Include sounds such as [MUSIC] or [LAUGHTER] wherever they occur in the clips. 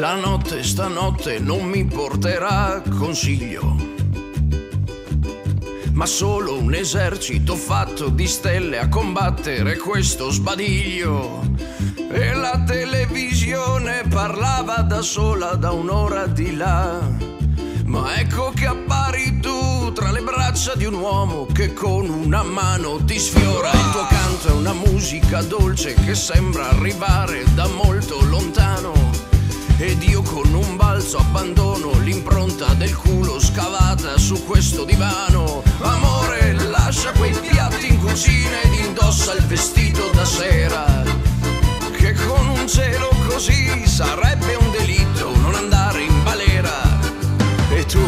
La notte stanotte non mi porterà consiglio, ma solo un esercito fatto di stelle a combattere questo sbadiglio. E la televisione parlava da sola da un'ora di là. Ma ecco che appari tu tra le braccia di un uomo che con una mano ti sfiora. Il tuo canto è una musica dolce che sembra arrivare da molto lontano. Ed io con un balzo abbandono l'impronta del culo scavata su questo divano. Amore, lascia quei piatti in cucina ed indossa il vestito da sera. Che con un cielo così sarebbe un delitto non andare in balera. E tu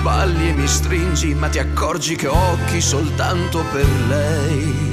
balli e mi stringi, ma ti accorgi che ho occhi soltanto per lei.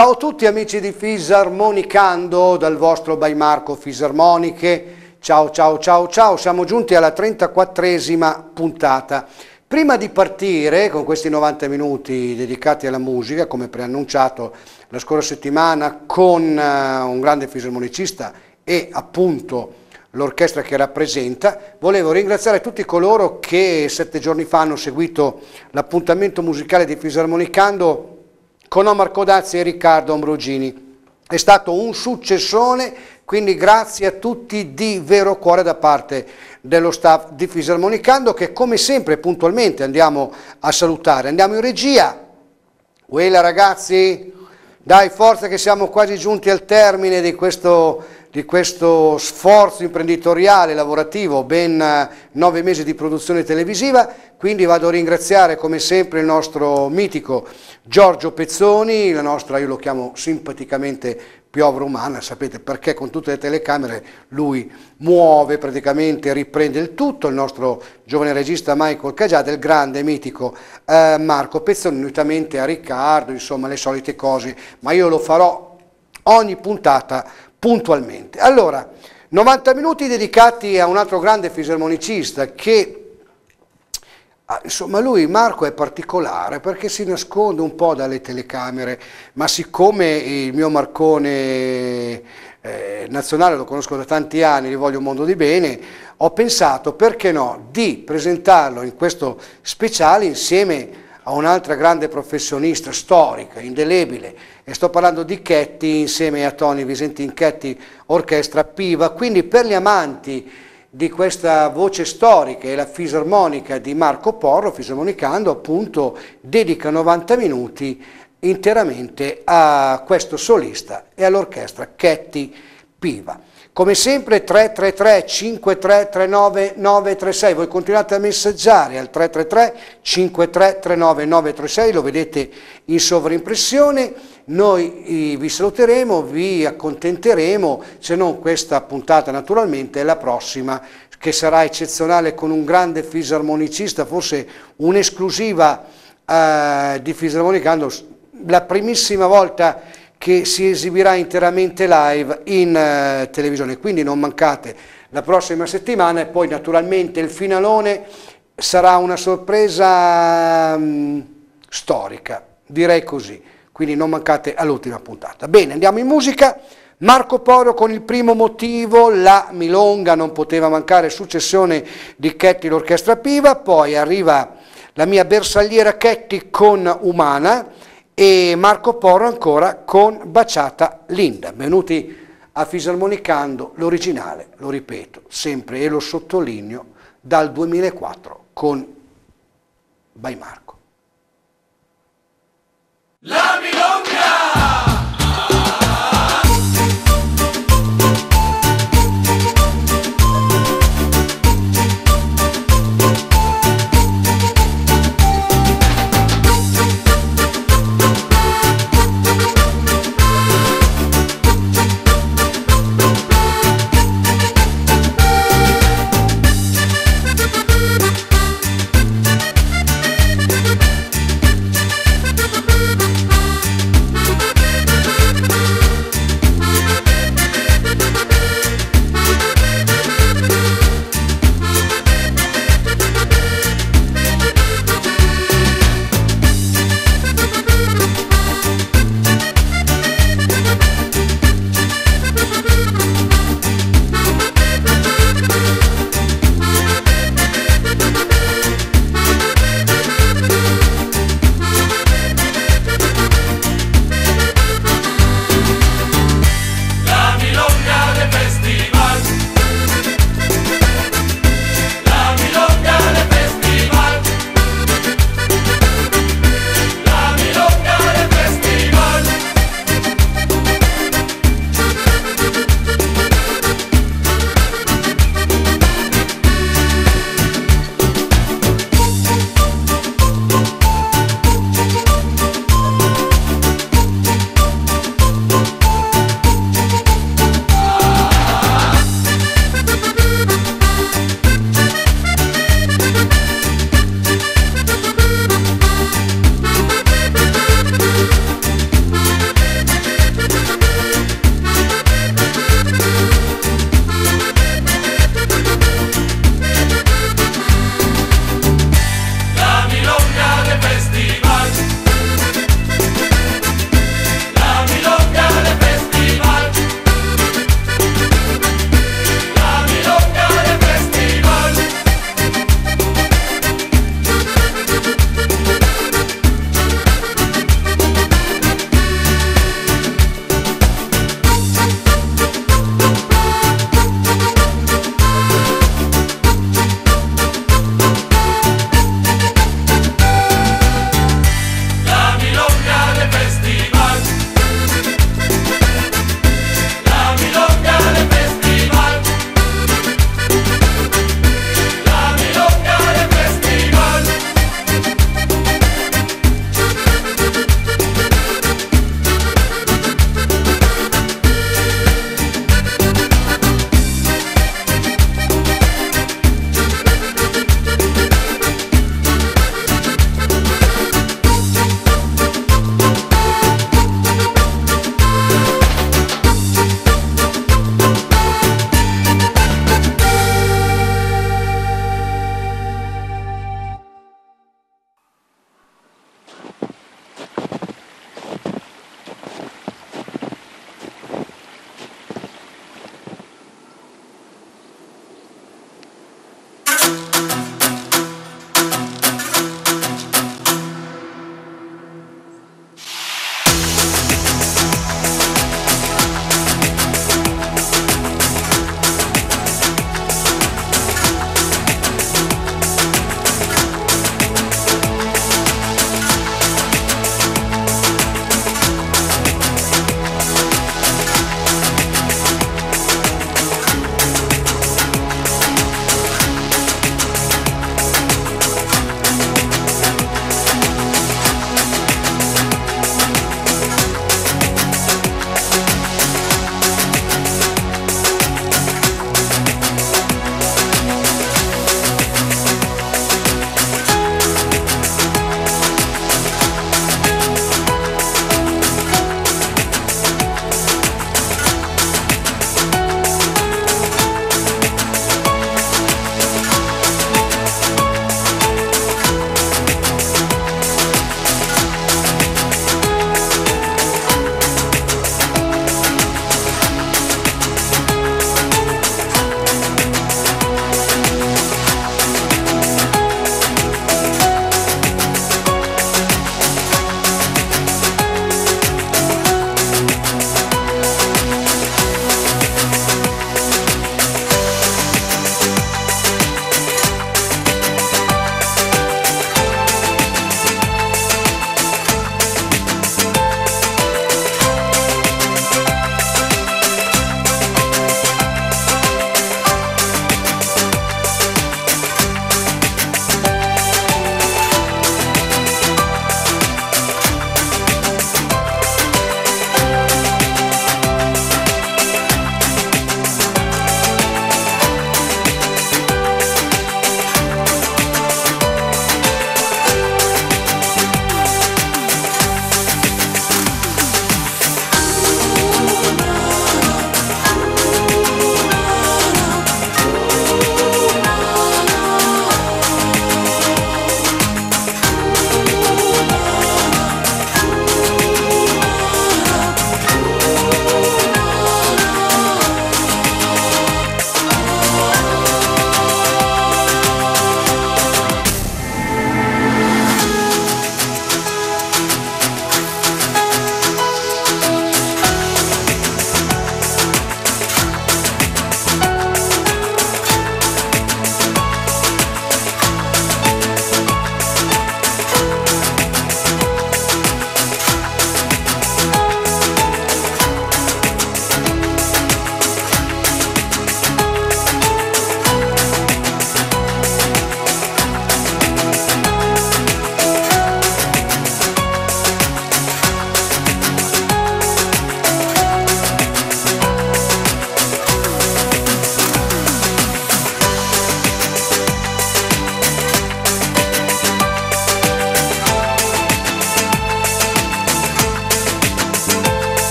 Ciao a tutti amici di Fisarmonicando dal vostro by Marco Fisarmoniche. Ciao ciao ciao ciao, siamo giunti alla 34esima puntata. Prima di partire con questi 90 minuti dedicati alla musica, come preannunciato la scorsa settimana con eh, un grande fisarmonicista e appunto l'orchestra che rappresenta, volevo ringraziare tutti coloro che sette giorni fa hanno seguito l'appuntamento musicale di Fisarmonicando con Omar Codazzi e Riccardo Ambrogini. È stato un successone, quindi grazie a tutti di vero cuore da parte dello staff di Fisarmonicando che come sempre puntualmente andiamo a salutare. Andiamo in regia. Quella ragazzi, dai forza che siamo quasi giunti al termine di questo, di questo sforzo imprenditoriale, lavorativo, ben eh, nove mesi di produzione televisiva, quindi vado a ringraziare come sempre il nostro mitico Giorgio Pezzoni, la nostra, io lo chiamo simpaticamente piovra umana, sapete perché? Con tutte le telecamere lui muove praticamente, riprende il tutto, il nostro giovane regista Michael Cagiada, il grande mitico eh, Marco Pezzoni, unitamente a Riccardo, insomma le solite cose, ma io lo farò ogni puntata puntualmente. Allora, 90 minuti dedicati a un altro grande fisarmonicista che Ah, insomma, lui, Marco, è particolare perché si nasconde un po' dalle telecamere, ma siccome il mio Marcone eh, nazionale lo conosco da tanti anni, gli voglio un mondo di bene, ho pensato, perché no, di presentarlo in questo speciale insieme a un'altra grande professionista storica, indelebile, e sto parlando di Chetti insieme a Tony Visentin Chetti, Orchestra Piva, quindi per gli amanti di questa voce storica e la fisarmonica di Marco Porro, fisarmonicando appunto, dedica 90 minuti interamente a questo solista e all'orchestra Chetti Piva. Come sempre 333 5339 936, voi continuate a messaggiare al 333 5339 936, lo vedete in sovraimpressione, noi vi saluteremo, vi accontenteremo, se non questa puntata naturalmente, la prossima che sarà eccezionale con un grande fisarmonicista, forse un'esclusiva eh, di fisarmonicando, la primissima volta che si esibirà interamente live in uh, televisione, quindi non mancate la prossima settimana e poi naturalmente il finalone sarà una sorpresa um, storica, direi così, quindi non mancate all'ultima puntata. Bene, andiamo in musica. Marco Poro con il primo motivo, la Milonga non poteva mancare, successione di Chetti l'orchestra Piva, poi arriva la mia bersagliera Chetti con Umana, e Marco Porro ancora con Baciata Linda. Venuti a Fisarmonicando l'originale, lo ripeto sempre e lo sottolineo, dal 2004 con By Marco. La Milonga!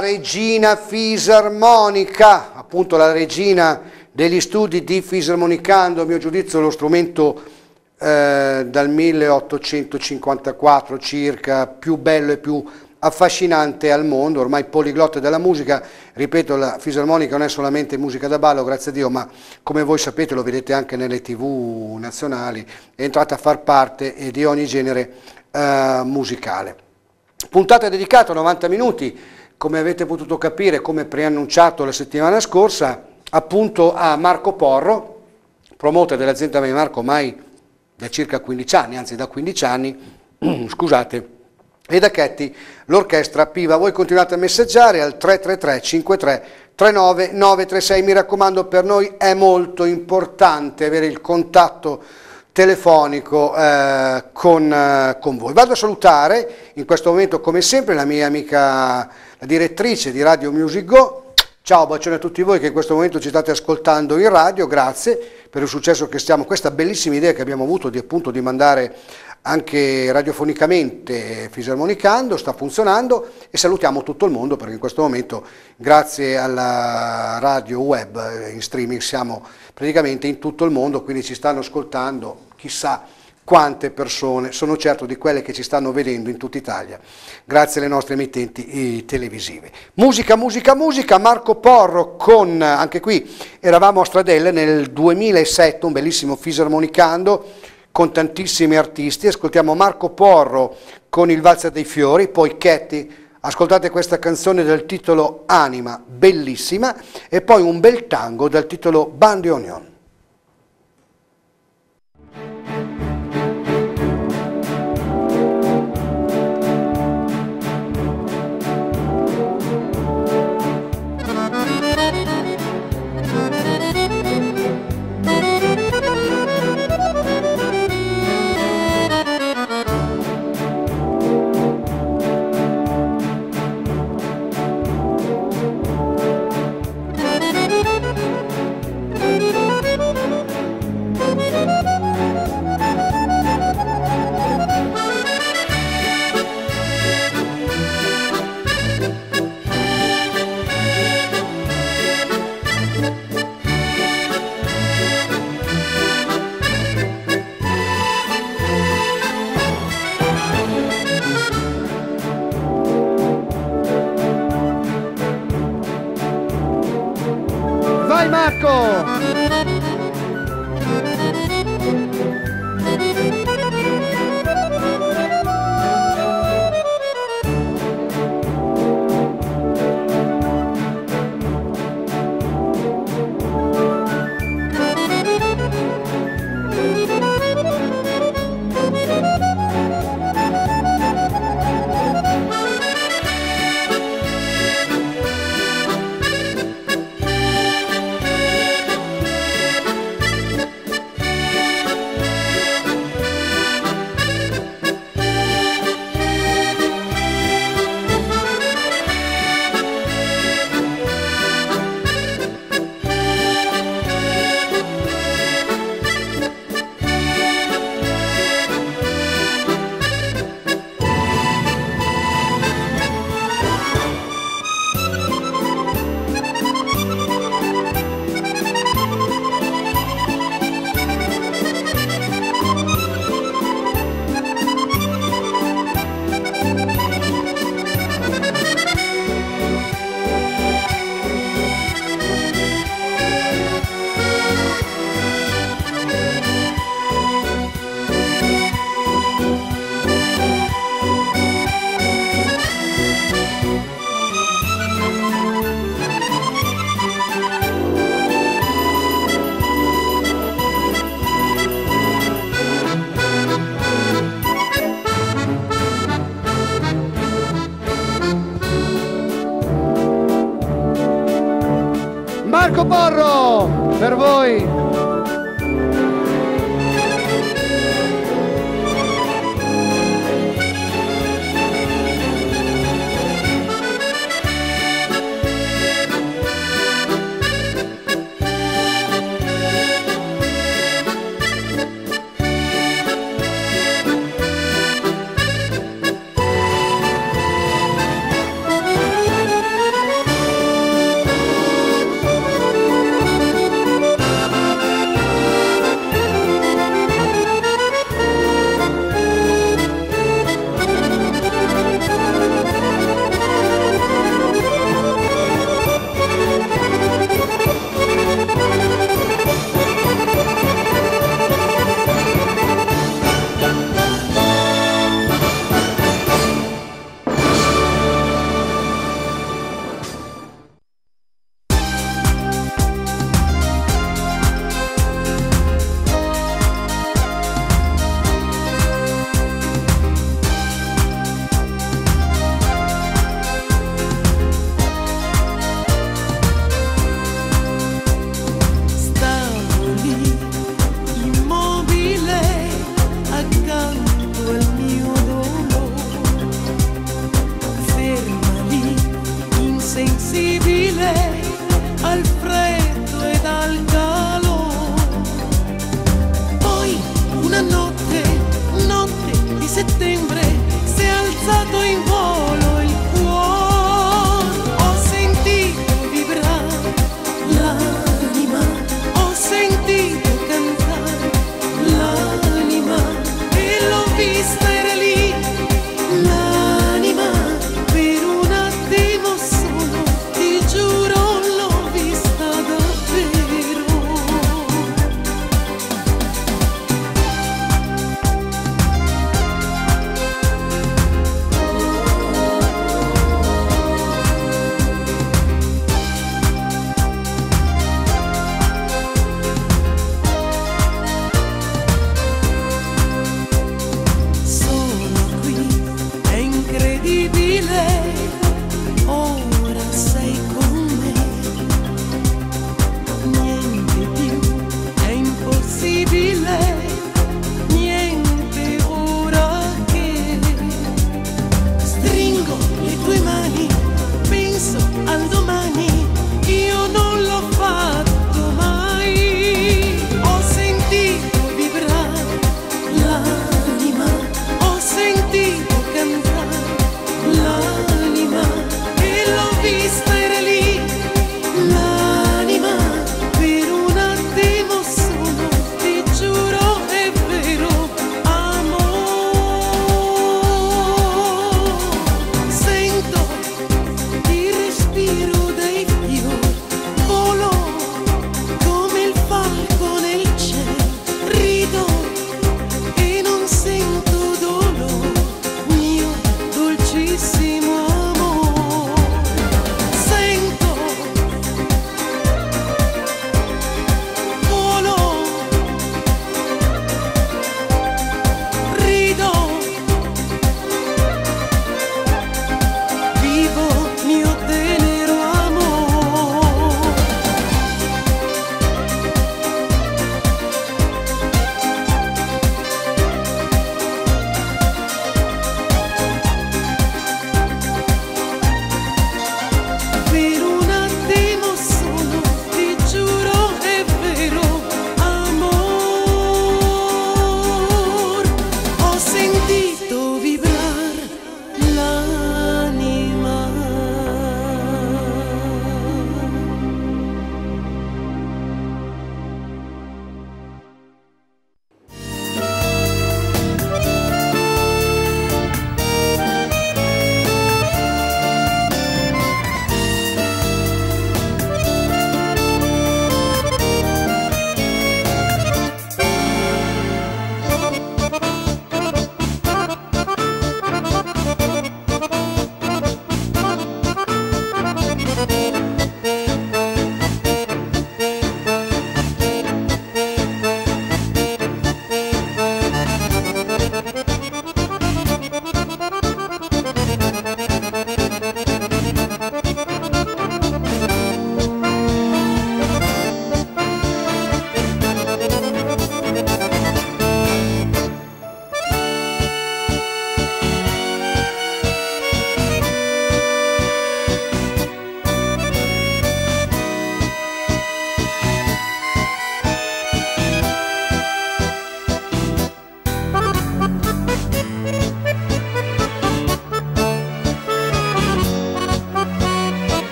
Regina fisarmonica, appunto la regina degli studi di fisarmonicando, a mio giudizio lo strumento eh, dal 1854 circa più bello e più affascinante al mondo, ormai poliglotta della musica, ripeto la fisarmonica non è solamente musica da ballo, grazie a Dio, ma come voi sapete, lo vedete anche nelle tv nazionali, è entrata a far parte di ogni genere eh, musicale. Puntata dedicata a 90 minuti, come avete potuto capire, come preannunciato la settimana scorsa, appunto a Marco Porro, promoter dell'azienda Mai Marco ormai da circa 15 anni, anzi da 15 anni, [CLEARS THROAT] scusate, e da Chetti l'orchestra Piva. Voi continuate a messaggiare al 333 53 39 936. Mi raccomando, per noi è molto importante avere il contatto telefonico eh, con, eh, con, voi. Vado a salutare in questo momento, come sempre, la mia amica, la direttrice di Radio Music Go. Ciao, bacione a tutti voi che in questo momento ci state ascoltando in radio, grazie per il successo che stiamo, questa bellissima idea che abbiamo avuto di, appunto, di mandare anche radiofonicamente fisarmonicando, sta funzionando e salutiamo tutto il mondo perché in questo momento grazie alla radio web eh, in streaming siamo praticamente in tutto il mondo, quindi ci stanno ascoltando chissà quante persone, sono certo di quelle che ci stanno vedendo in tutta Italia, grazie alle nostre emittenti eh, televisive. Musica, musica, musica, Marco Porro con, anche qui eravamo a Stradelle nel 2007, un bellissimo fisarmonicando, con tantissimi artisti, ascoltiamo Marco Porro con il Valzer dei Fiori, poi Chetti, ascoltate questa canzone dal titolo Anima, bellissima, e poi un bel tango dal titolo Bandionion. per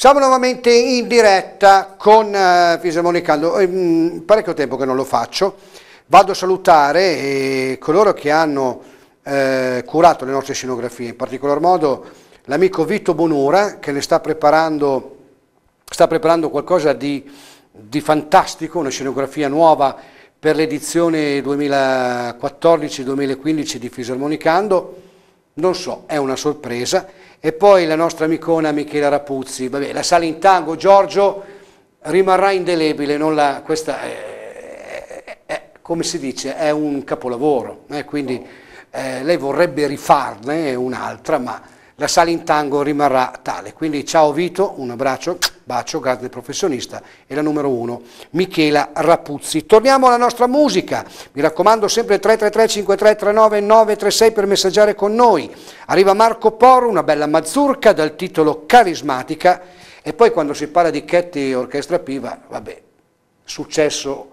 Siamo nuovamente in diretta con eh, Fisarmonicando, eh, mm, parecchio tempo che non lo faccio, vado a salutare eh, coloro che hanno eh, curato le nostre scenografie, in particolar modo l'amico Vito Bonura che ne sta preparando, sta preparando qualcosa di, di fantastico, una scenografia nuova per l'edizione 2014-2015 di Fisarmonicando, non so, è una sorpresa e poi la nostra amicona Michela Rapuzzi, Vabbè, la sala in tango, Giorgio rimarrà indelebile, la, questa è, è, è, come si dice, è un capolavoro, eh, quindi eh, lei vorrebbe rifarne un'altra, ma la sala in tango rimarrà tale. Quindi ciao Vito, un abbraccio, bacio, grande professionista e la numero uno, Michela Rapuzzi. Torniamo alla nostra musica, mi raccomando sempre 333 5339 936 per messaggiare con noi. Arriva Marco Porro, una bella mazzurca dal titolo Carismatica e poi quando si parla di Chetti Orchestra Piva, vabbè, successo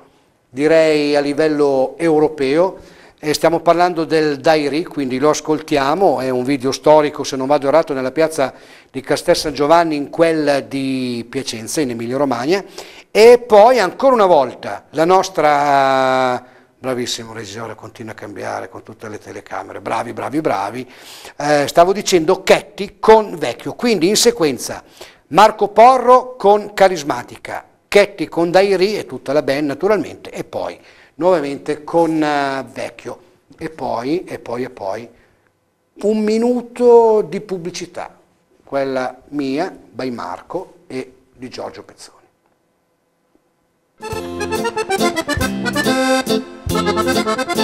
direi a livello europeo, e stiamo parlando del Dairi, quindi lo ascoltiamo, è un video storico, se non vado errato, nella piazza di Castel San Giovanni, in quella di Piacenza, in Emilia Romagna, e poi ancora una volta la nostra bravissimo regisore, continua a cambiare con tutte le telecamere, bravi, bravi, bravi, eh, stavo dicendo Chetti con Vecchio, quindi in sequenza Marco Porro con Carismatica, Chetti con Dairi e tutta la band naturalmente, e poi nuovamente con uh, Vecchio e poi, e poi, e poi un minuto di pubblicità, quella mia, by Marco e di Giorgio Pezzoni. Vai [LAUGHS]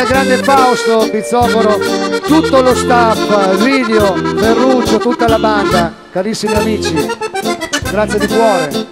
al grande Fausto Pizzocoro, tutto lo staff, video, Ferruccio, tutta la banda, carissimi amici, grazie di cuore.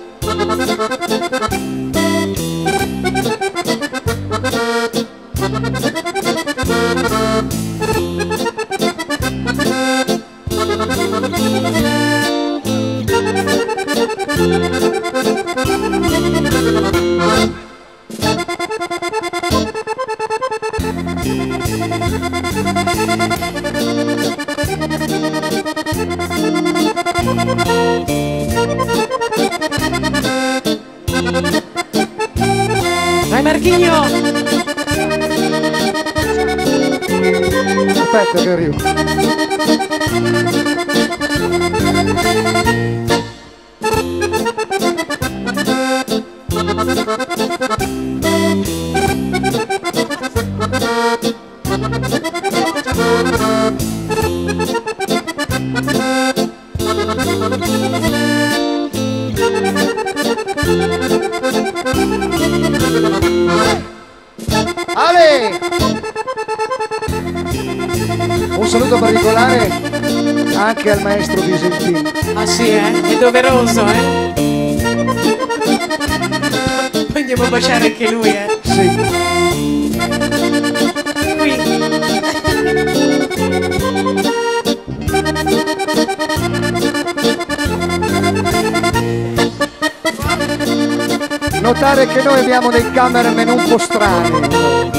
Caterio. Che noi abbiamo dei cameraman un po' strani.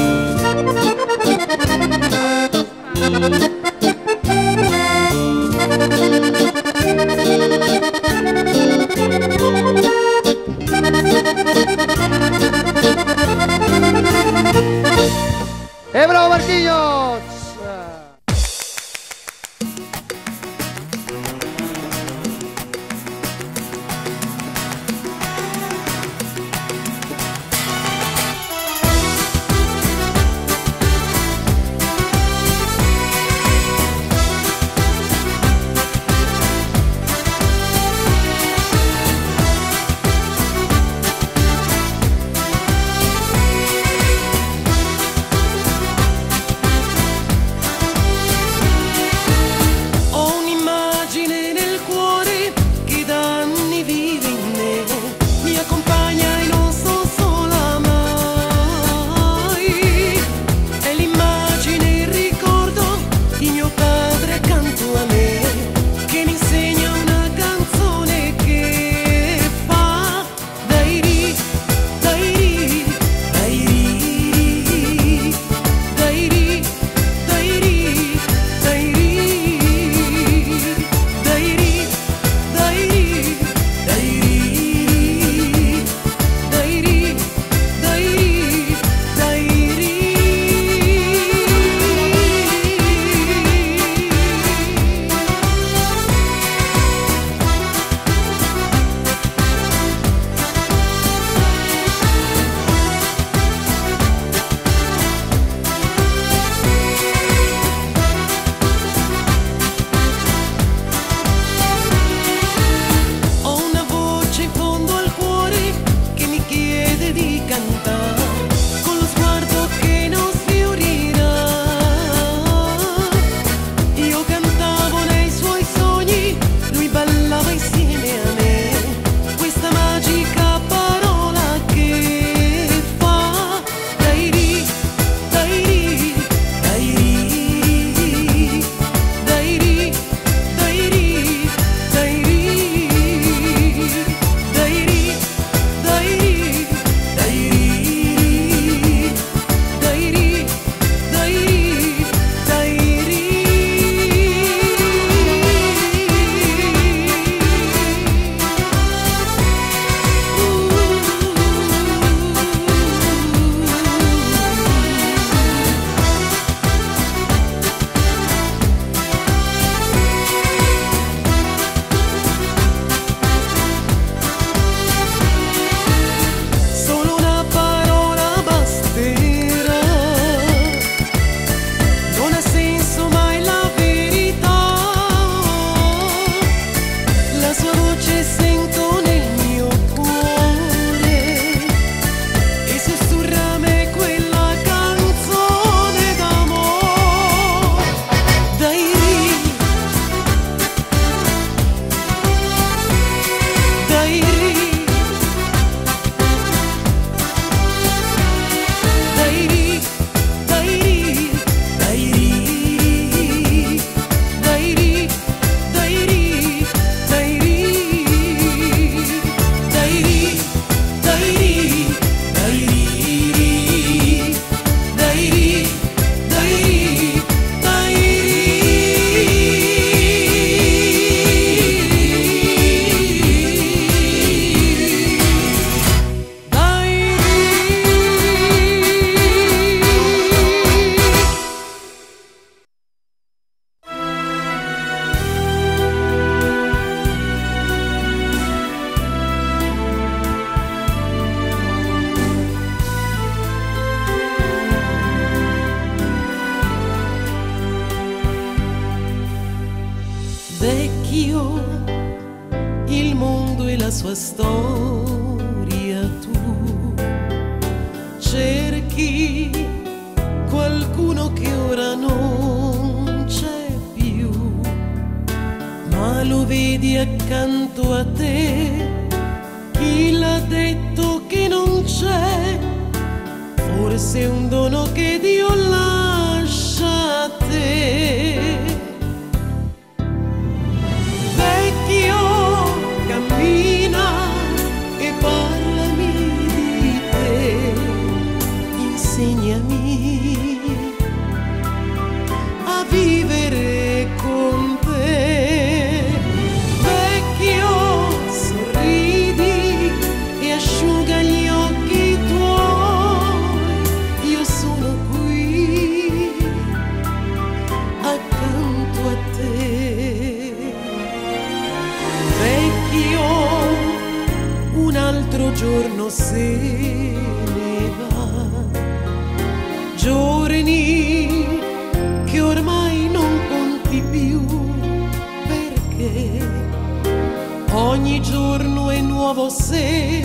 Ogni giorno è nuovo se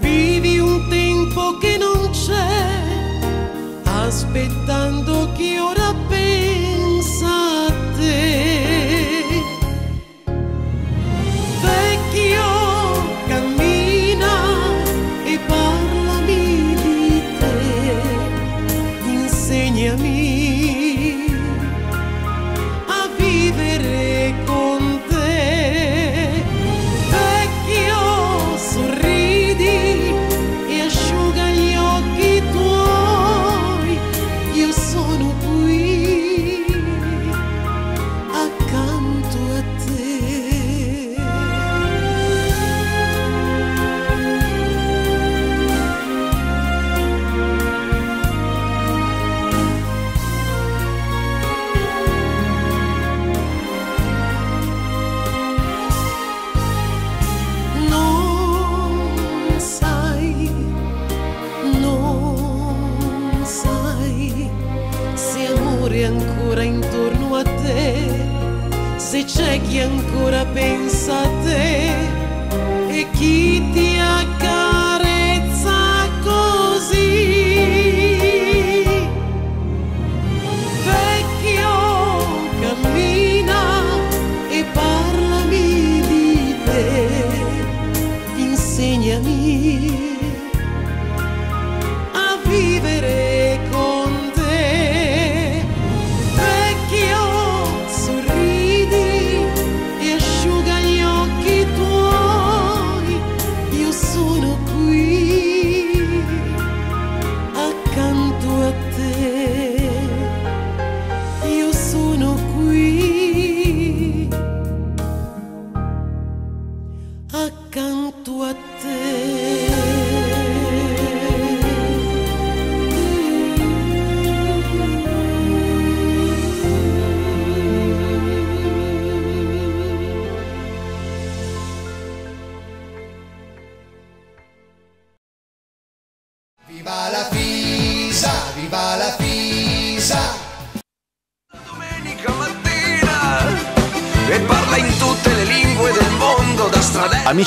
vivi un tempo che non c'è, aspettando chi ora pensa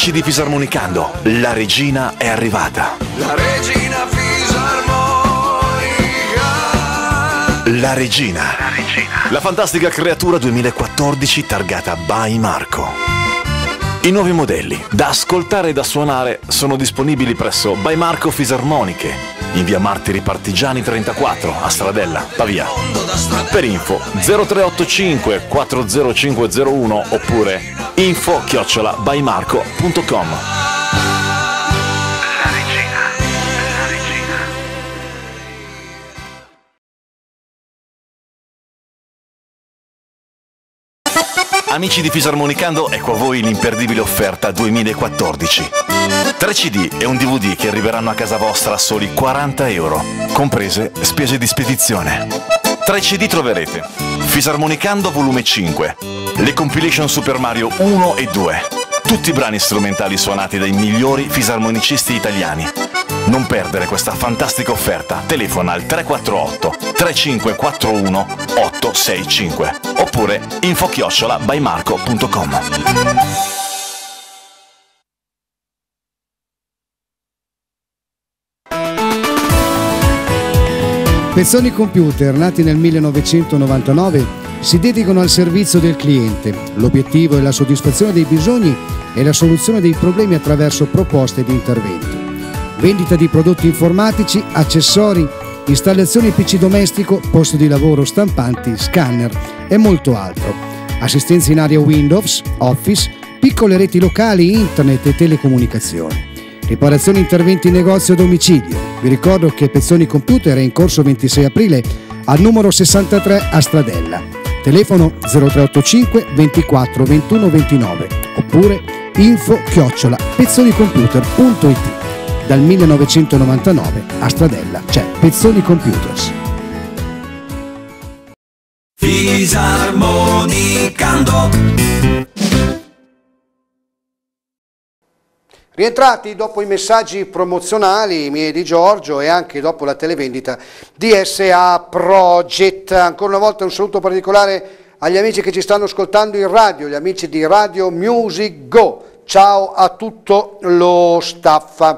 Amici di Fisarmonicando, la regina è arrivata. La regina fisarmonica. La regina. La fantastica creatura 2014 targata by Marco. I nuovi modelli, da ascoltare e da suonare, sono disponibili presso By Marco Fisarmoniche, in via Martiri Partigiani 34, a Stradella, Pavia. Per info 0385 40501 oppure info chiocciola bymarco.com. Amici di Fisarmonicando, ecco a voi l'imperdibile offerta 2014. 3 CD e un DVD che arriveranno a casa vostra a soli 40 euro, comprese spese di spedizione. 3 CD troverete. Fisarmonicando volume 5, le compilation Super Mario 1 e 2, tutti i brani strumentali suonati dai migliori fisarmonicisti italiani. Non perdere questa fantastica offerta. Telefona al 348 3541 865 oppure info Pezzoni Computer, nati nel 1999, si dedicano al servizio del cliente. L'obiettivo è la soddisfazione dei bisogni e la soluzione dei problemi attraverso proposte di intervento. Vendita di prodotti informatici, accessori, installazioni PC domestico, posto di lavoro, stampanti, scanner e molto altro. Assistenza in area Windows, Office, piccole reti locali, internet e telecomunicazioni. Riparazioni interventi in negozio a domicilio. Vi ricordo che Pezzoni Computer è in corso 26 aprile al numero 63 a Stradella. Telefono 0385 24 21 29 oppure info chiocciola pezzonicomputer.it. Dal 1999 a Stradella c'è Pezzoni Computers. Fisarmonicando. Rientrati dopo i messaggi promozionali miei di Giorgio e anche dopo la televendita di SA Project. Ancora una volta un saluto particolare agli amici che ci stanno ascoltando in radio, gli amici di Radio Music Go. Ciao a tutto lo staff.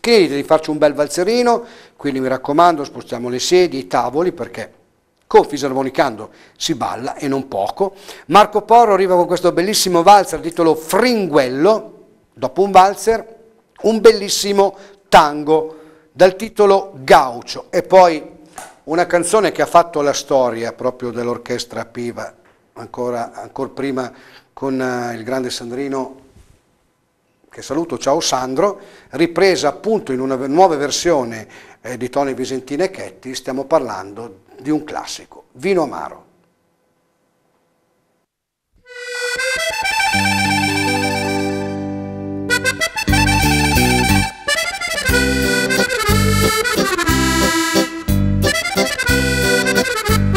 Chiedete di farci un bel valzerino, quindi mi raccomando spostiamo le sedie, i tavoli perché con Fisarmonicando si balla e non poco. Marco Porro arriva con questo bellissimo valzer titolo Fringuello dopo un valzer, un bellissimo tango dal titolo Gaucho e poi una canzone che ha fatto la storia proprio dell'orchestra Piva, ancora, ancora prima con uh, il grande Sandrino, che saluto, ciao Sandro, ripresa appunto in una nuova versione eh, di Tony Visentina e Chetti, stiamo parlando di un classico, Vino Amaro. Thank you.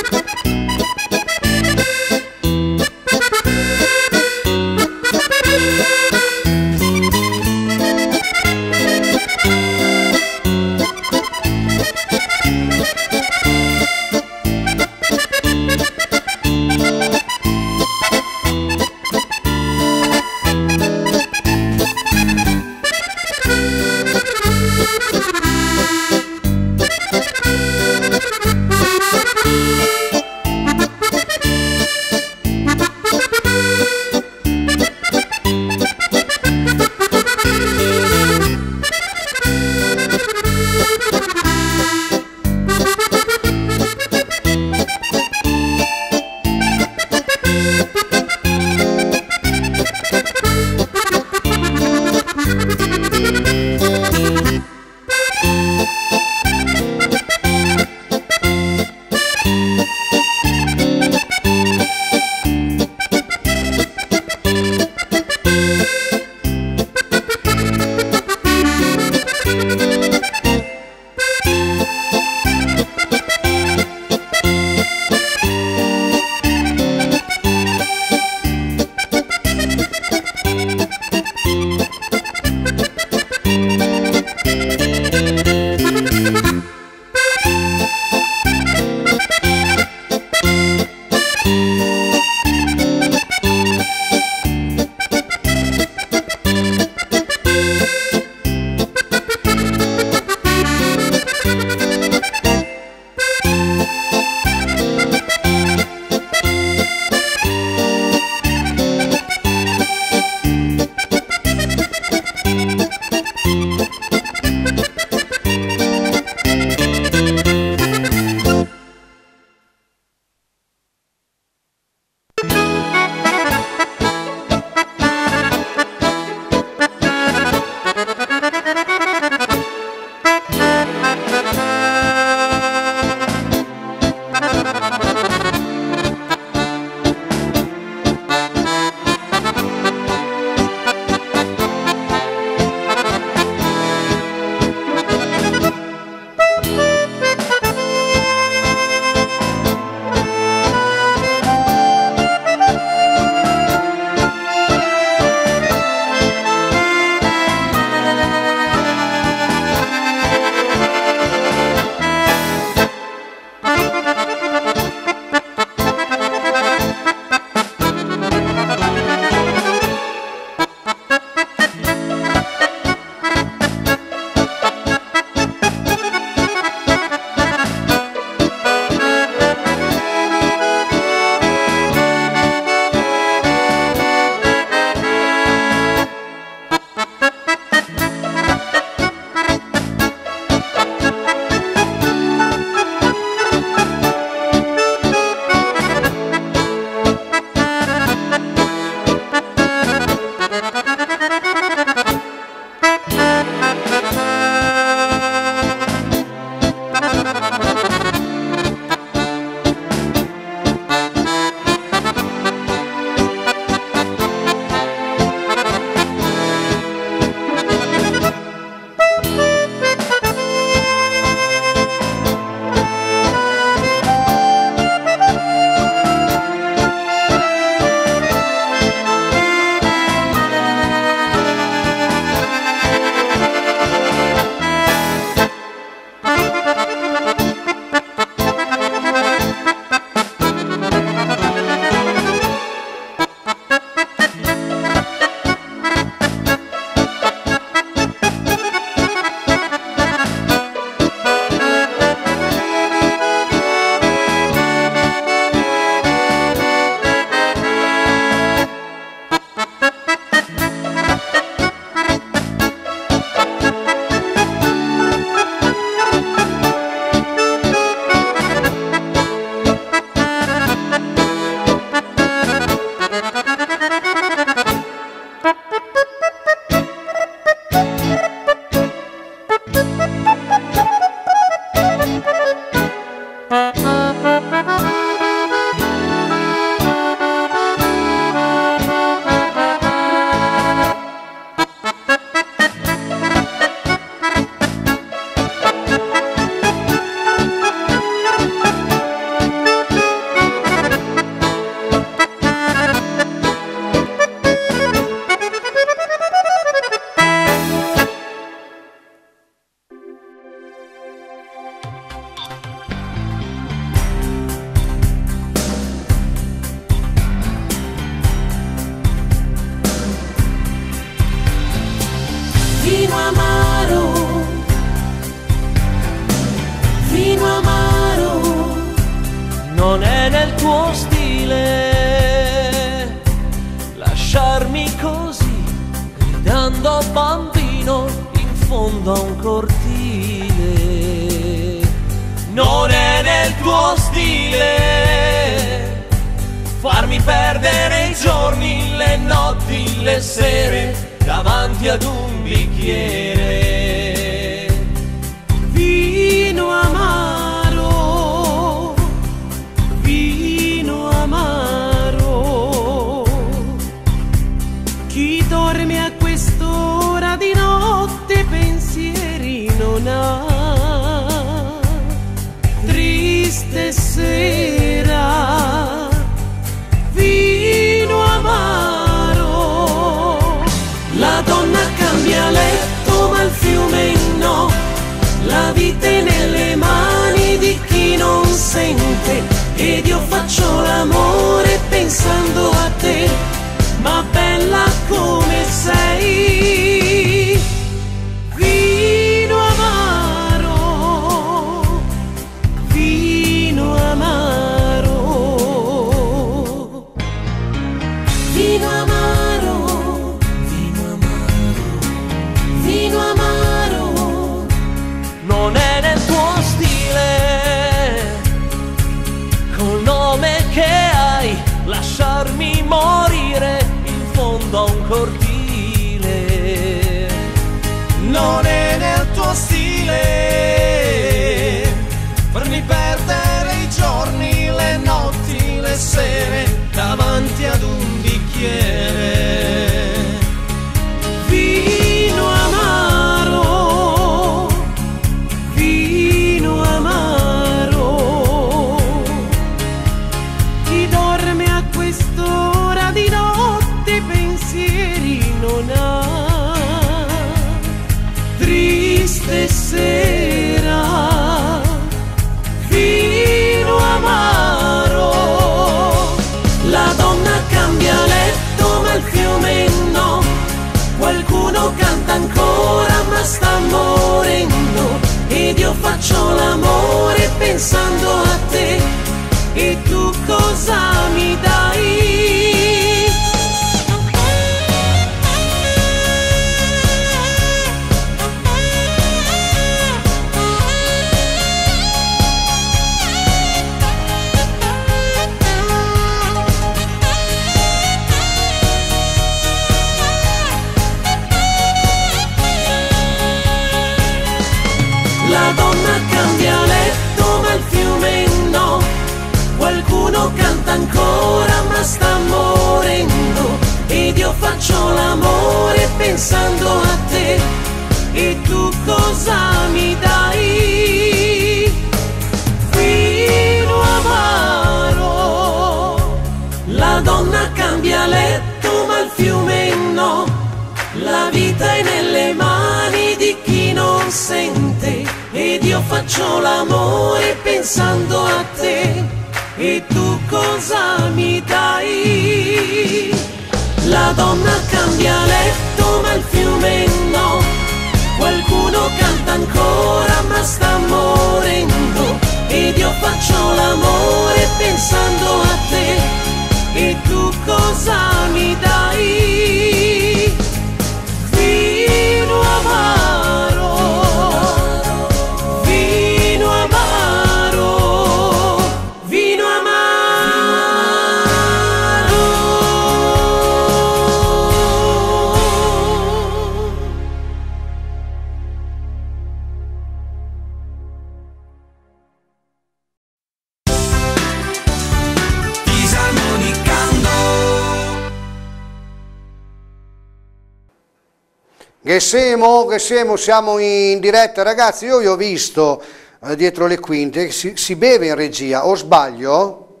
Che siamo, che siamo, siamo in diretta ragazzi, io vi ho visto eh, dietro le quinte, si, si beve in regia, o sbaglio?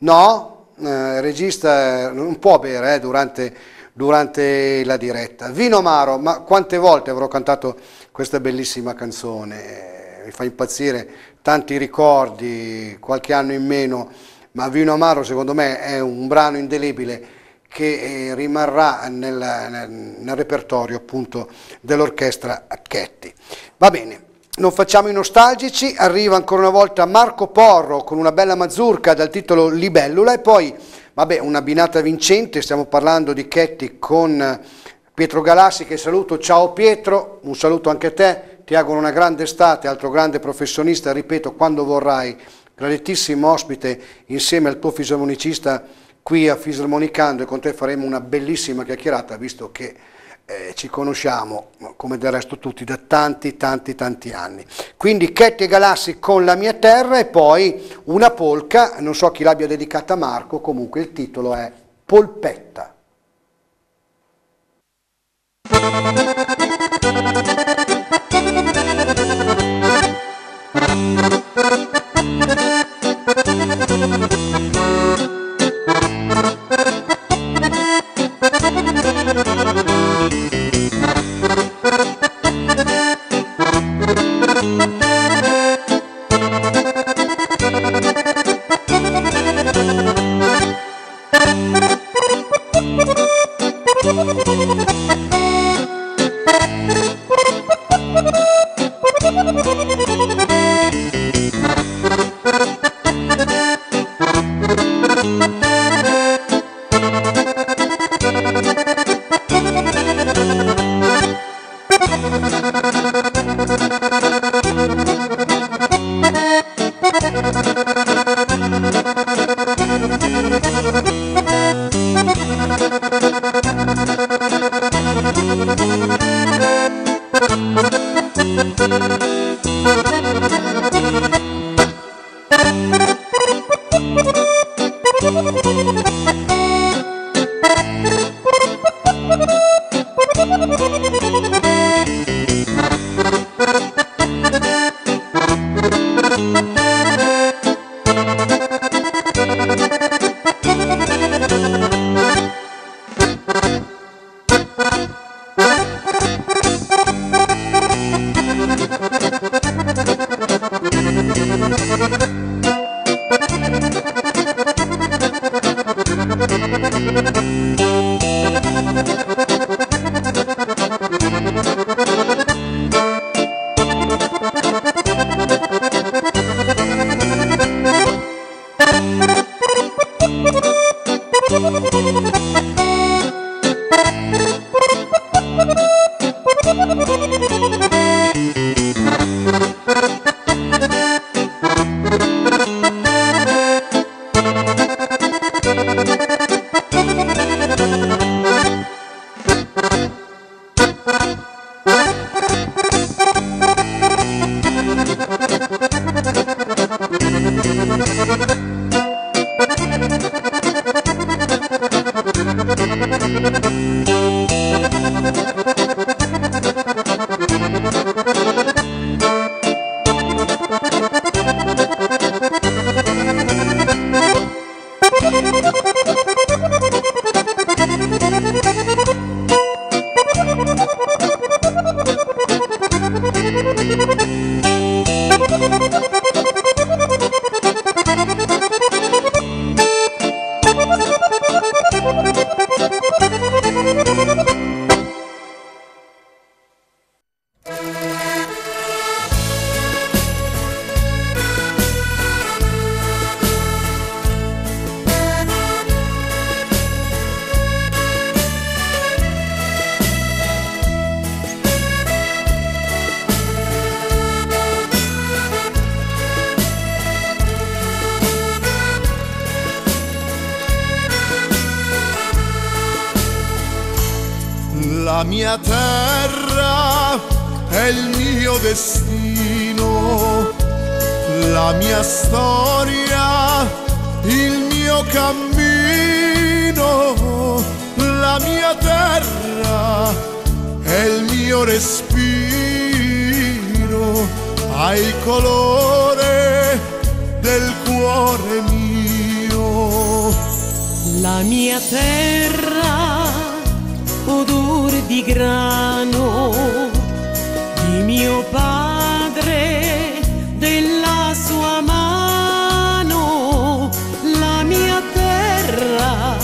No? Eh, il regista eh, non può bere eh, durante, durante la diretta. Vino amaro, ma quante volte avrò cantato questa bellissima canzone? Eh, mi fa impazzire, tanti ricordi, qualche anno in meno, ma Vino amaro secondo me è un brano indelebile che eh, rimarrà nel, nel- repertorio appunto dell'orchestra Chetti. Va bene, non facciamo i nostalgici, arriva ancora una volta Marco Porro con una bella mazurka dal titolo Libellula e poi, vabbè, una binata vincente, stiamo parlando di Chetti con Pietro Galassi che saluto, ciao Pietro, un saluto anche a te, ti auguro una grande estate, altro grande professionista, ripeto, quando vorrai, graditissimo ospite insieme al tuo fisarmonicista qui a Fisarmonicando e con te faremo una bellissima chiacchierata visto che eh, ci conosciamo, come del resto tutti, da tanti, tanti, tanti anni. Quindi Chetti e Galassi con la mia terra e poi una polca, non so chi l'abbia dedicata a Marco, comunque il titolo è Polpetta. Thank you. Respiro, ha il colore del cuore mio. La mia terra, odore di grano, di mio padre, della sua mano. La mia terra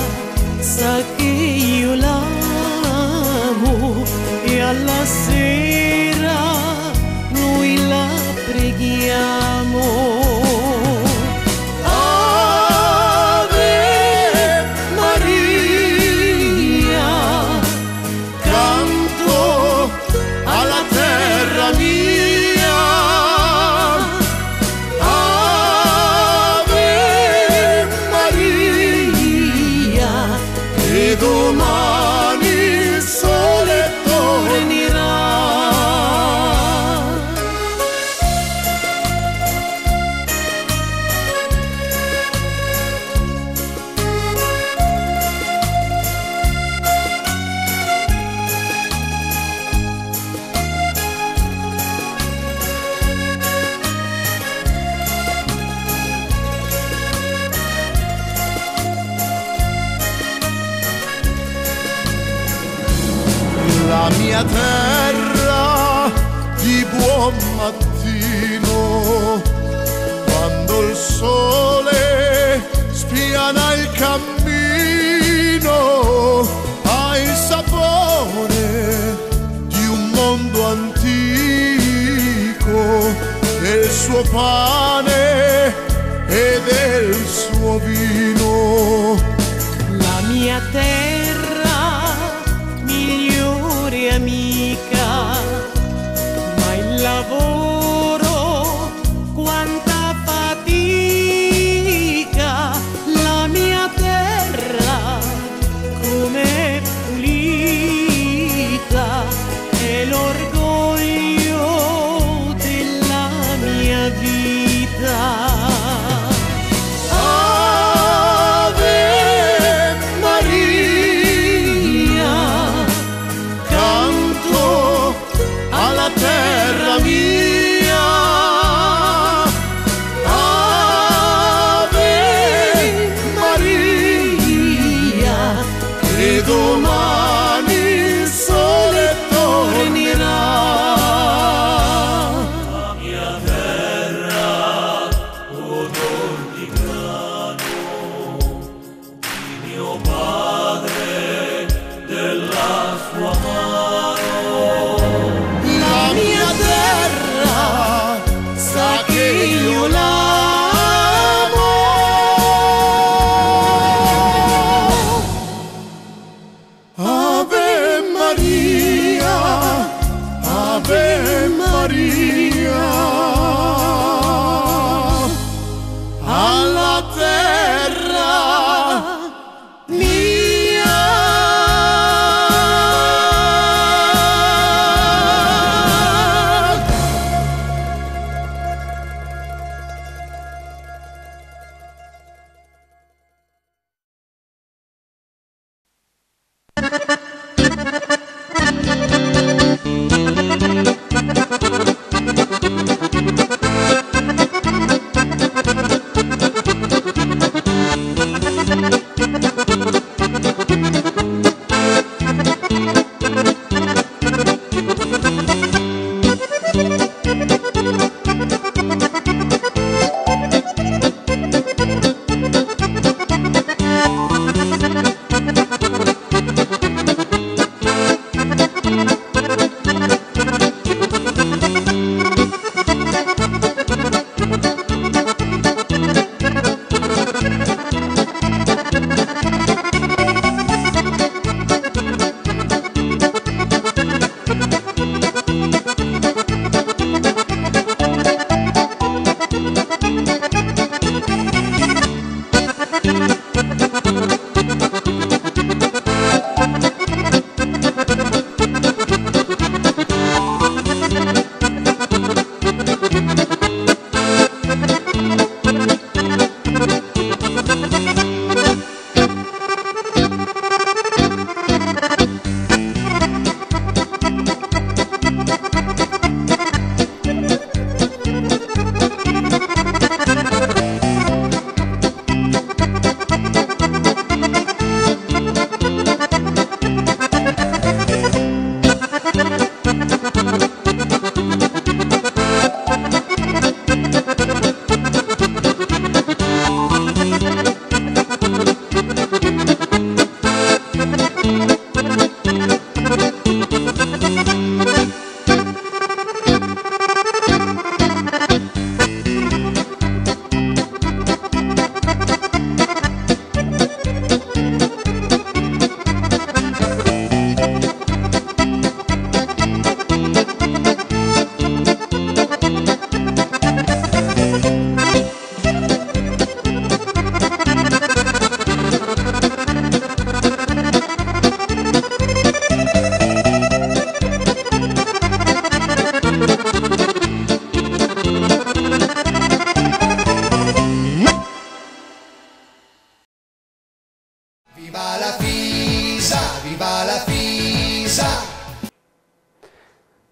sa che io l'amo e alla sera del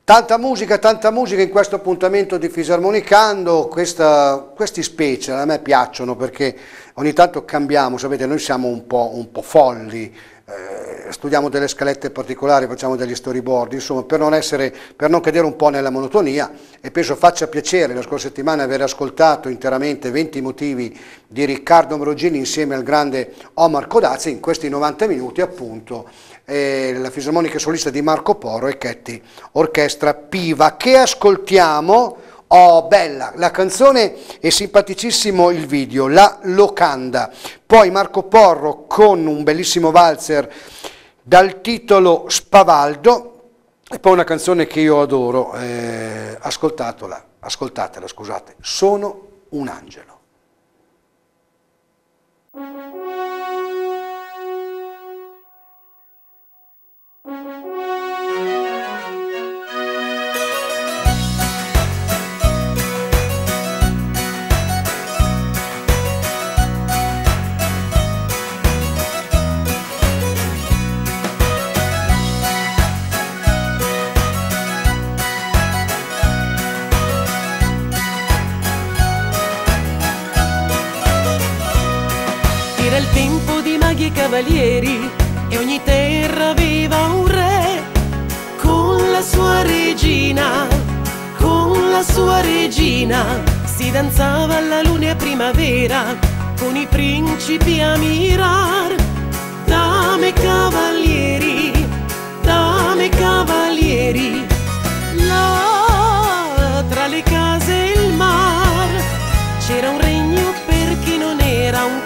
Tanta musica, tanta musica in questo appuntamento di Fisarmonicando, Questa- questi special a me piacciono perché ogni tanto cambiamo, sapete noi siamo un po', un po' folli, eh, studiamo delle scalette particolari, facciamo degli storyboard, insomma, per non, essere, per non cadere un po' nella monotonia. E penso faccia piacere la scorsa settimana aver ascoltato interamente 20 motivi di Riccardo Ambrogini insieme al grande Omar Codazzi in questi 90 minuti appunto eh, la fisarmonica solista di Marco Poro e Chetti Orchestra Piva che ascoltiamo Oh, bella, la canzone è simpaticissimo il video, La Locanda. Poi Marco Porro con un bellissimo valzer dal titolo Spavaldo e poi una canzone che io adoro, eh, ascoltatela, ascoltatela, scusate, Sono un angelo. Cavalieri e ogni terra aveva un re con la sua regina, con la sua regina. Si danzava alla luna a primavera con i principi a mirar. Dame cavalieri, dame cavalieri là tra le case e il mar c'era un regno per chi non era un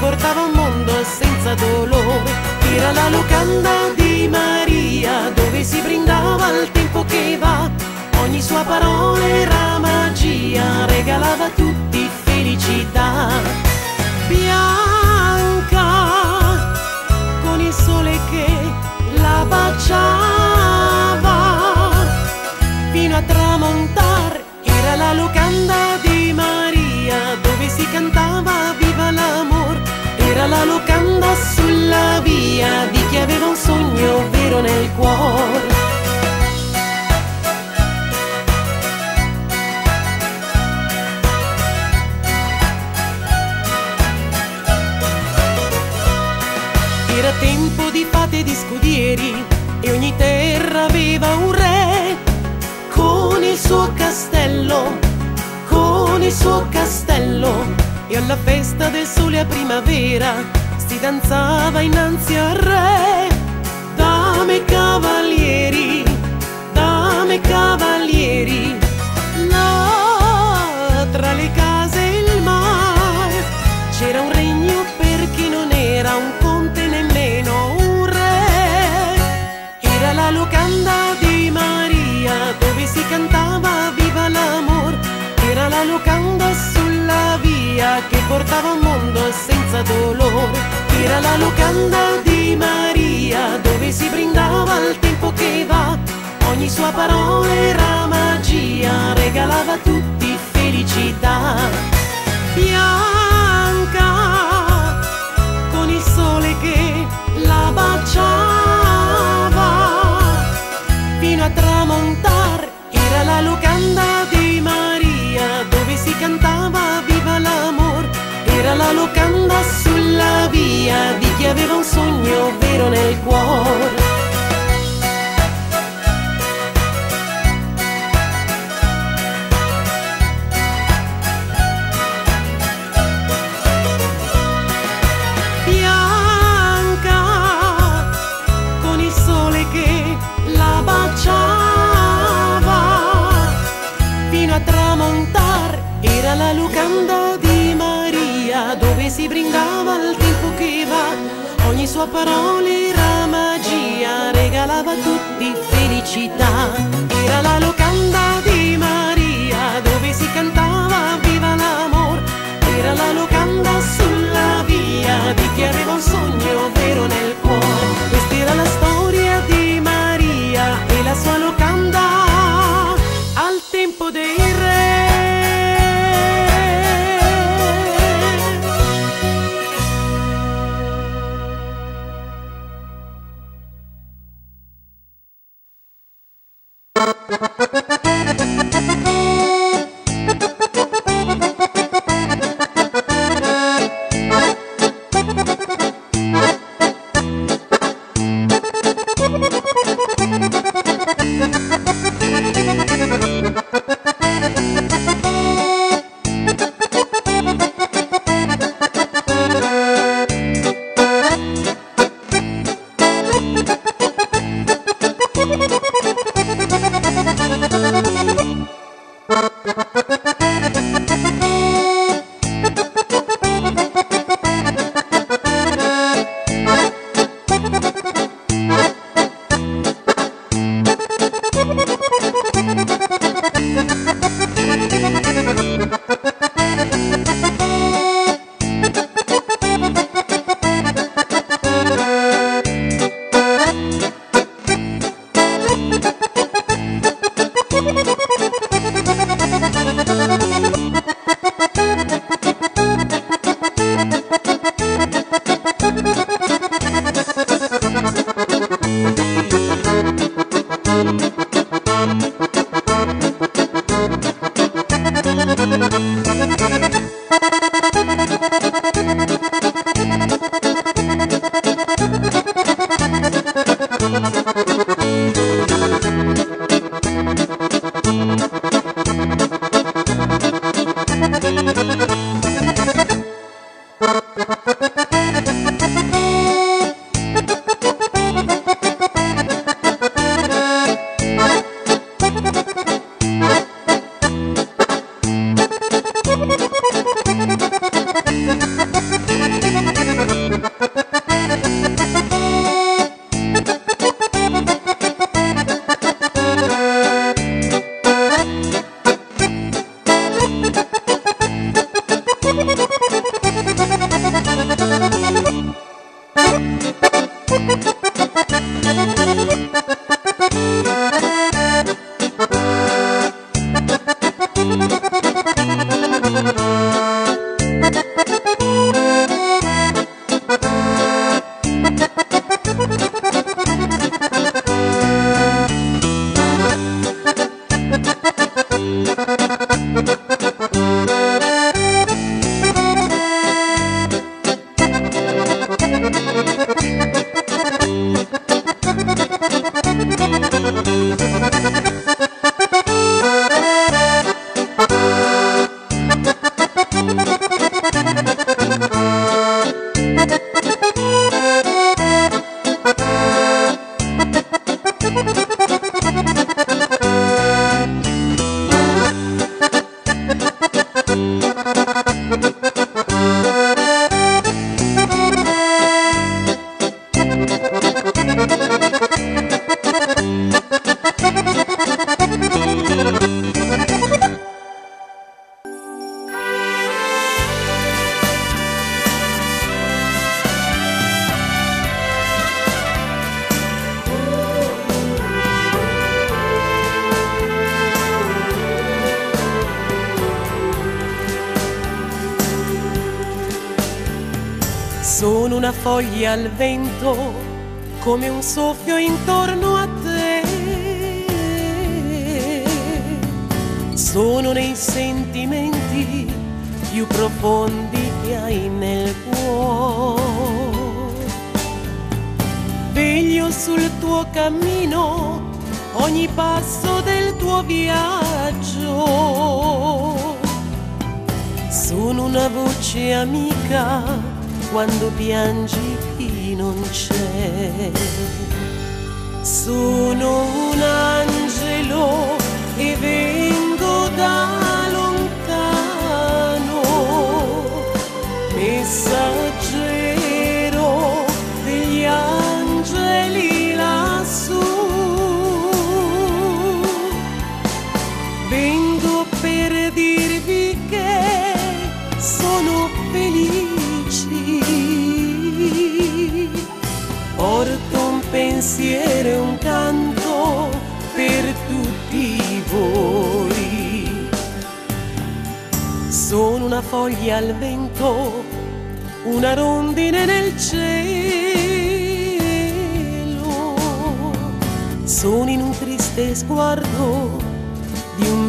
portava un mondo senza dolore. Era la locanda di Maria dove si brindava al tempo che va. Ogni sua parola era magia, regalava a tutti felicità bianca con il sole che la baciava fino a tramontare era la locanda di Maria dove si cantava viva l'amor era la locanda sulla via di chi aveva un sogno vero nel cuore. Era tempo di fate e di scudieri e ogni terra aveva un re. Con il suo castello, con il suo castello e alla festa del sole a primavera si danzava innanzi al re. Dame cavalieri, dame cavalieri, là tra le case e il mare c'era un regno per chi non era un conte nemmeno un re. Era la locanda di Maria dove si cantava viva l'amor. Era la locanda sulla via che portava un mondo senza dolore. Era la locanda di Maria dove si brindava al tempo che va. Ogni sua parola era magia, regalava a tutti felicità. Bianca con il sole che la baciava fino a tramontare era la locanda di Maria dove si cantava viva l'amor era la locanda sulla via di chi aveva un sogno vero nel cuore ogni sua parola era magia regalava a tutti felicità. Era la locanda di Maria al vento, come un soffio intorno a te. Sono nei sentimenti più profondi che hai nel cuore. Veglio sul tuo cammino ogni passo del tuo viaggio. Sono una voce amica quando piangi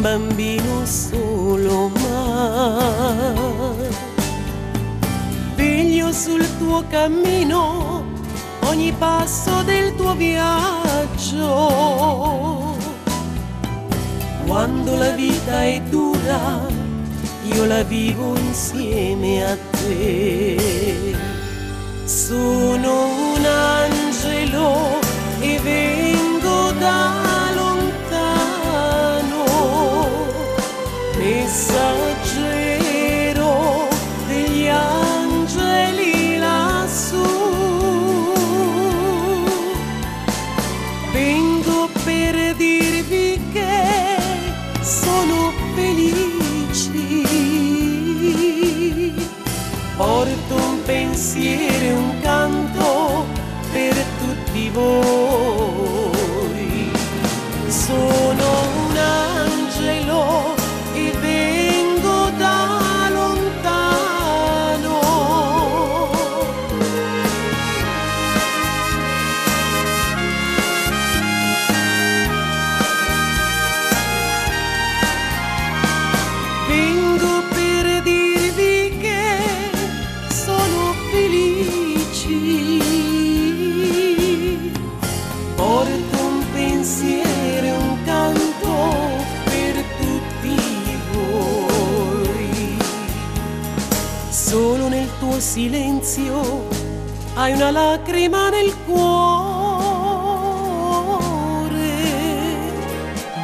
bambino solo, ma veglio sul tuo cammino ogni passo del tuo viaggio. Quando la vita è dura, io la vivo insieme a te. Sono un angelo e vengo da messaggero degli angeli lassù. Vengo per dirvi che sono felici. Porto un pensiero e un canto per tutti voi. Hai una lacrima nel cuore,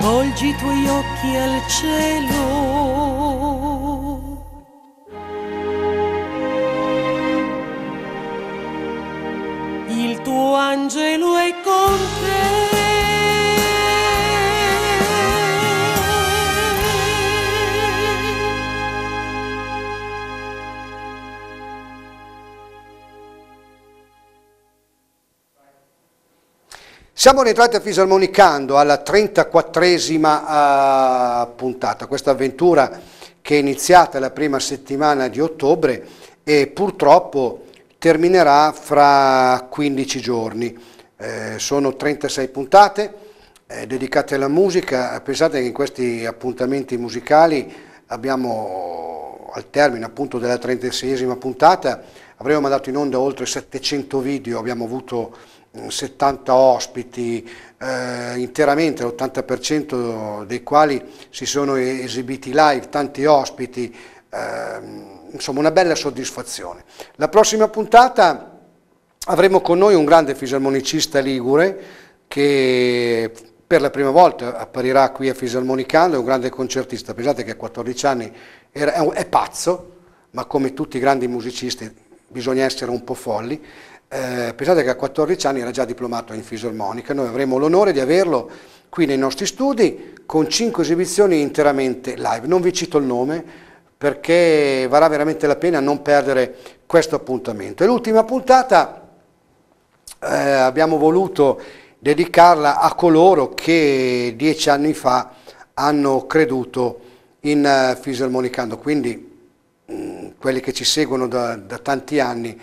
volgi i tuoi occhi al cielo. Siamo rientrati a Fisarmonicando alla 34esima eh, puntata, questa avventura che è iniziata la prima settimana di ottobre e purtroppo terminerà fra 15 giorni. Eh, sono 36 puntate eh, dedicate alla musica, pensate che in questi appuntamenti musicali abbiamo al termine appunto della 36esima puntata avremo mandato in onda oltre 700 video, abbiamo avuto 70 ospiti, eh, interamente l'80% dei quali si sono esibiti live, tanti ospiti, ehm, insomma una bella soddisfazione. La prossima puntata avremo con noi un grande fisarmonicista ligure che per la prima volta apparirà qui a Fisarmonicando, è un grande concertista, pensate che a 14 anni era- è, è pazzo, ma come tutti i grandi musicisti bisogna essere un po' folli. Eh, pensate che a 14 anni era già diplomato in fisarmonica, noi avremo l'onore di averlo qui nei nostri studi con 5 esibizioni interamente live. Non vi cito il nome perché varrà veramente la pena non perdere questo appuntamento. E l'ultima puntata eh, abbiamo voluto dedicarla a coloro che dieci anni fa hanno creduto in eh, Fisarmonicando, quindi mh, quelli che ci seguono da, da tanti anni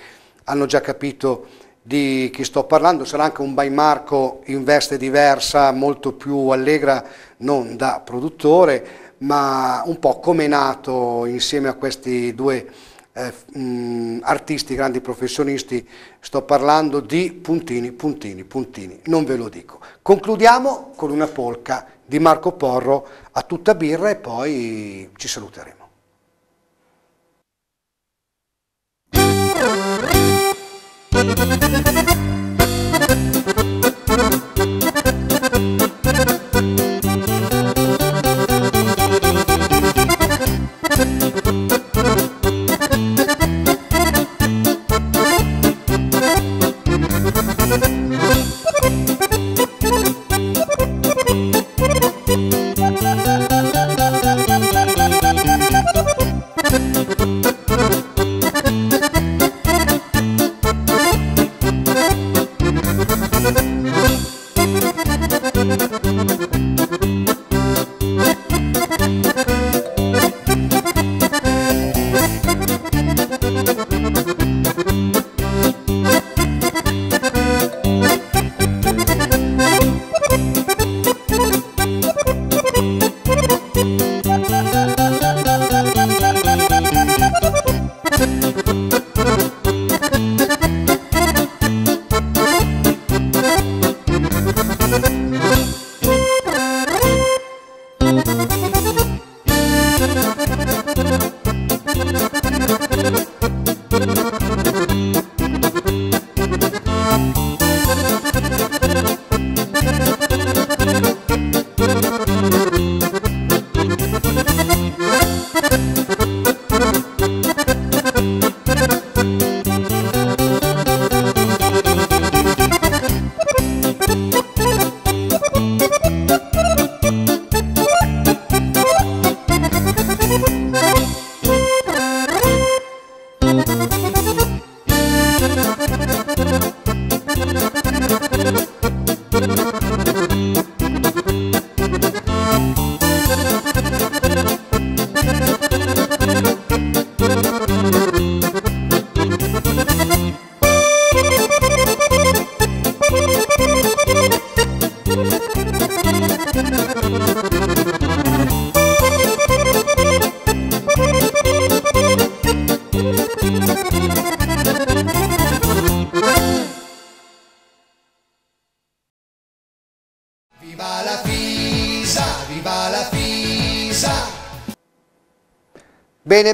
hanno già capito di chi sto parlando, sarà anche un Baimarco in veste diversa, molto più allegra, non da produttore, ma un po' come è nato insieme a questi due eh, mh, artisti, grandi professionisti, sto parlando di puntini, puntini, puntini, non ve lo dico. Concludiamo con una polca di Marco Porro a tutta birra e poi ci saluteremo. Thank you.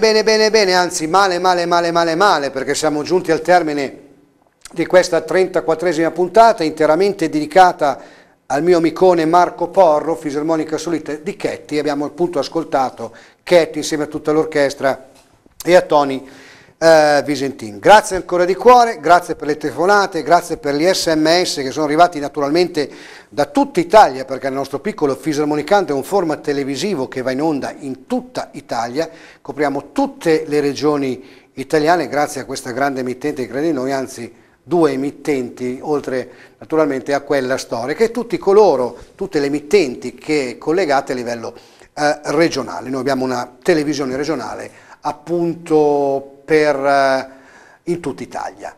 Bene, bene, bene, anzi male, male, male, male, male, perché siamo giunti al termine di questa 34esima puntata interamente dedicata al mio amicone Marco Porro, fisarmonica solita di Chetti. Abbiamo appunto ascoltato Chetti insieme a tutta l'orchestra e a Tony eh, Visentin. Grazie ancora di cuore, grazie per le telefonate, grazie per gli sms che sono arrivati naturalmente da tutta Italia, perché il nostro piccolo fisarmonicante è un format televisivo che va in onda in tutta Italia, copriamo tutte le regioni italiane grazie a questa grande emittente che crede in noi, anzi due emittenti, oltre naturalmente a quella storica, e tutti coloro, tutte le emittenti che collegate a livello eh, regionale. Noi abbiamo una televisione regionale appunto per, eh, in tutta Italia.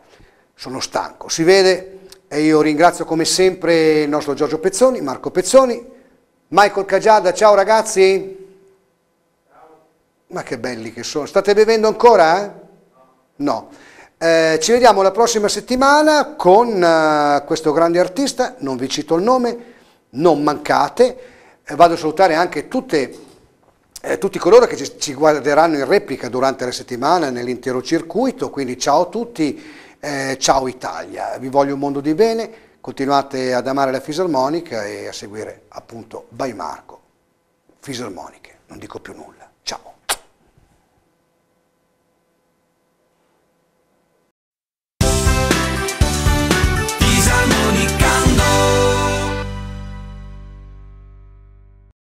Sono stanco, si vede, e io ringrazio come sempre il nostro Giorgio Pezzoni, Marco Pezzoni, Michael Cagiada, ciao ragazzi! Ma che belli che sono, state bevendo ancora? Eh? No. Eh, ci vediamo la prossima settimana con eh, questo grande artista, non vi cito il nome, non mancate, eh, vado a salutare anche tutte eh, tutti coloro che ci, ci, guarderanno in replica durante la settimana nell'intero circuito, quindi ciao a tutti, eh, ciao Italia, vi voglio un mondo di bene, continuate ad amare la fisarmonica e a seguire appunto By Marco, fisarmoniche, non dico più nulla.